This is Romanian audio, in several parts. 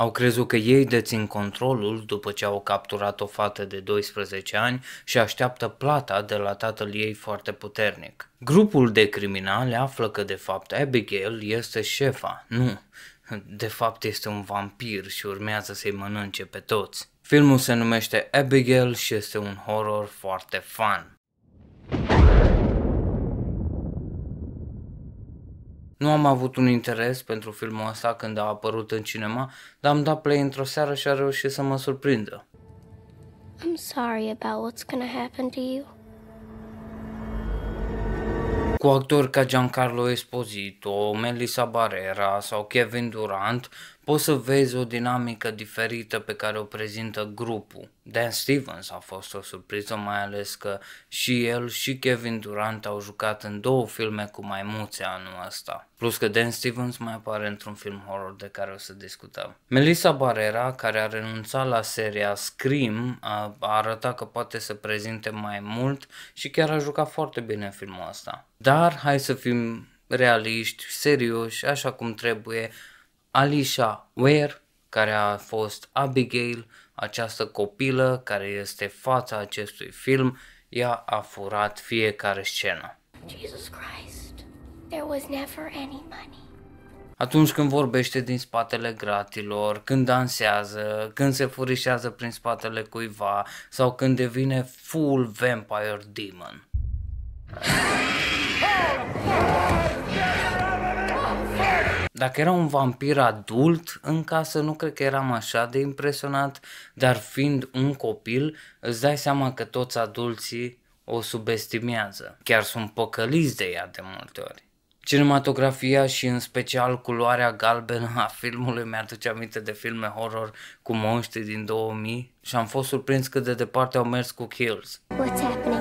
Au crezut că ei dețin controlul după ce au capturat o fată de 12 ani și așteaptă plata de la tatăl ei foarte puternic. Grupul de criminali află că de fapt Abigail este șefa, nu, de fapt este un vampir și urmează să-i mănânce pe toți. Filmul se numește Abigail și este un horror foarte fun. Nu am avut un interes pentru filmul ăsta când a apărut în cinema, dar am dat play într-o seară și a reușit să mă surprindă. I'm sorry about what's gonna happen to you. Cu actori ca Giancarlo Esposito, Melissa Barrera sau Kevin Durant, poți să vezi o dinamică diferită pe care o prezintă grupul. Dan Stevens a fost o surpriză, mai ales că și el și Kevin Durant au jucat în două filme cu maimuțe anul ăsta. Plus că Dan Stevens mai apare într-un film horror de care o să discutăm. Melissa Barrera, care a renunțat la seria Scream, a, a arătat că poate să prezinte mai mult și chiar a jucat foarte bine în filmul ăsta. Dar hai să fim realiști, serioși, așa cum trebuie, Alicia Ware, care a fost Abigail, această copilă care este fața acestui film, ea a furat fiecare scenă. Jesus Christ, there was never any money. Atunci când vorbește din spatele gratilor, când dansează, când se furișează prin spatele cuiva sau când devine full vampire demon. Dacă era un vampir adult în casă, nu cred că eram așa de impresionat, dar fiind un copil, îți dai seama că toți adulții o subestimează. Chiar sunt păcăliți de ea de multe ori. Cinematografia și în special culoarea galbenă a filmului mi-aduce aminte de filme horror cu monștri din 2000 și am fost surprins cât de departe au mers cu Kills. What's happening?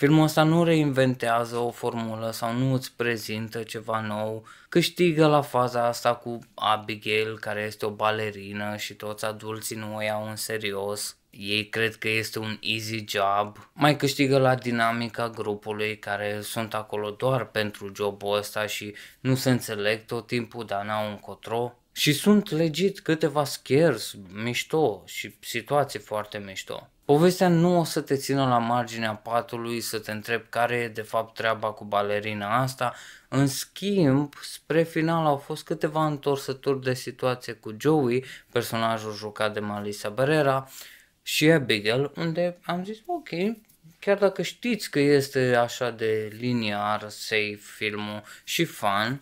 Filmul ăsta nu reinventează o formulă sau nu îți prezintă ceva nou, câștigă la faza asta cu Abigail, care este o balerină și toți adulții nu o iau în serios. Ei cred că este un easy job. Mai câștigă la dinamica grupului care sunt acolo doar pentru jobul ăsta și nu se înțeleg tot timpul, dar n-au un cotro. Și sunt legit câteva scares mișto și situații foarte mișto. Povestea nu o să te țină la marginea patului să te întrebi care e de fapt treaba cu balerina asta. În schimb, spre final au fost câteva întorsături de situație cu Joey, personajul jucat de Melissa Barrera, și Abigail, unde am zis ok, chiar dacă știți că este așa de liniar, safe filmul și fun,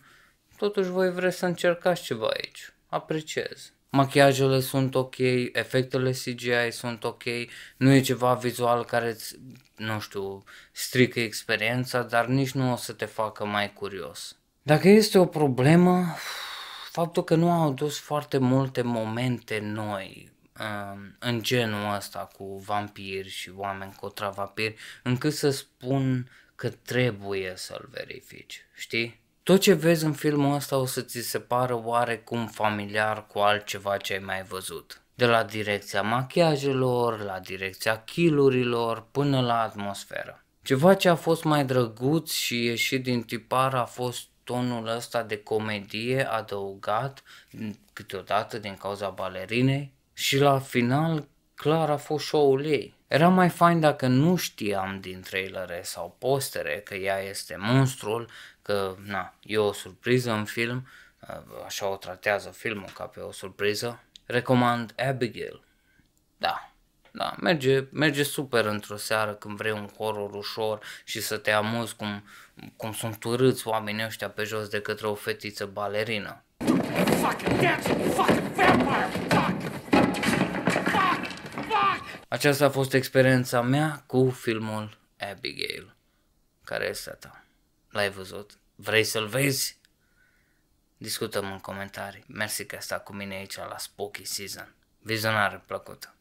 totuși voi vreți să încercați ceva aici. Apreciez. Machiajele sunt ok, efectele CGI sunt ok, nu e ceva vizual care îți, nu știu, strică experiența, dar nici nu o să te facă mai curios. Dacă este o problemă, faptul că nu au adus foarte multe momente noi um, în genul ăsta cu vampiri și oameni contra vampiri, încât să spun că trebuie să-l verifici, știi? Tot ce vezi în filmul ăsta o să ți se pară oarecum familiar cu altceva ce ai mai văzut. De la direcția machiajelor, la direcția killurilor, până la atmosferă. Ceva ce a fost mai drăguț și ieșit din tipar a fost tonul ăsta de comedie adăugat câteodată din cauza balerinei și la final clar a fost show-ul ei. Era mai fain dacă nu știam din trailere sau postere că ea este monstrul, că na, e o surpriză în film, așa o tratează filmul ca pe o surpriză. Recomand Abigail. Da, da, merge, merge super într-o seară când vrei un horror ușor și să te amuzi cum, cum sunt urâți oamenii ăștia pe jos de către o fetiță balerină. Aceasta a fost experiența mea cu filmul Abigail. Care este a ta? L-ai văzut? Vrei să-l vezi? Discutăm în comentarii. Mersi că ai stat cu mine aici la Spooky Season. Vizionare plăcută!